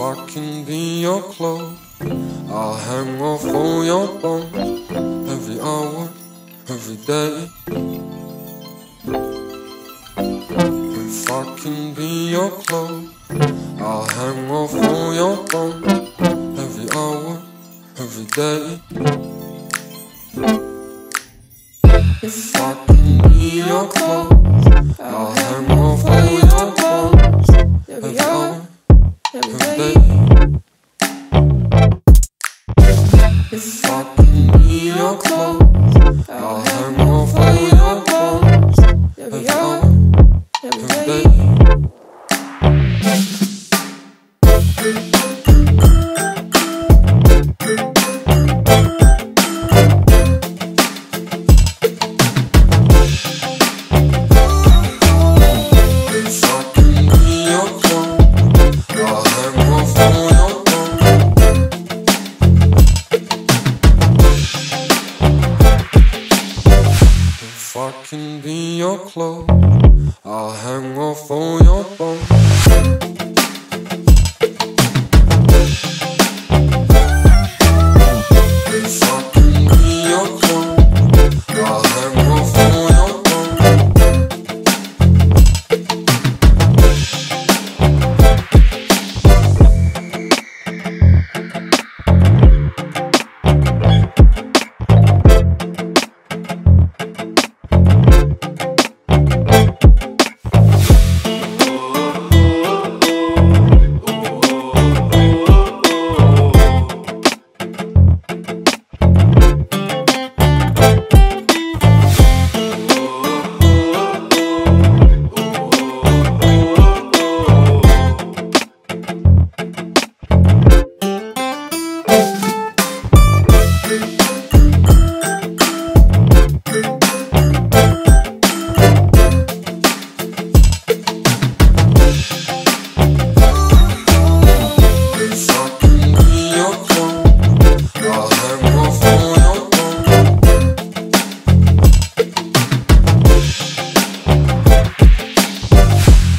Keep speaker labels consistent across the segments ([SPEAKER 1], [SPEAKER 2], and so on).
[SPEAKER 1] I can be your clothes, I'll hang off all your bones every hour, every day. If I can be your clothes, I'll hang off all your bones every hour, every day. If I can be your clothes, I'll hang off If I can be your clothes, I'll hang off all your bones every hour, every day. I can be your clothes, I'll hang off all your bones. If I can be your clothes,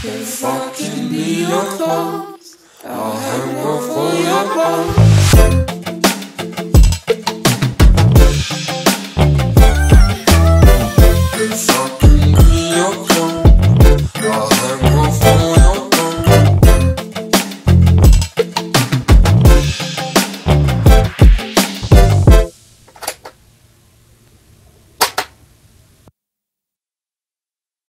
[SPEAKER 1] If I can be your clothes, I'll hang off for your bones.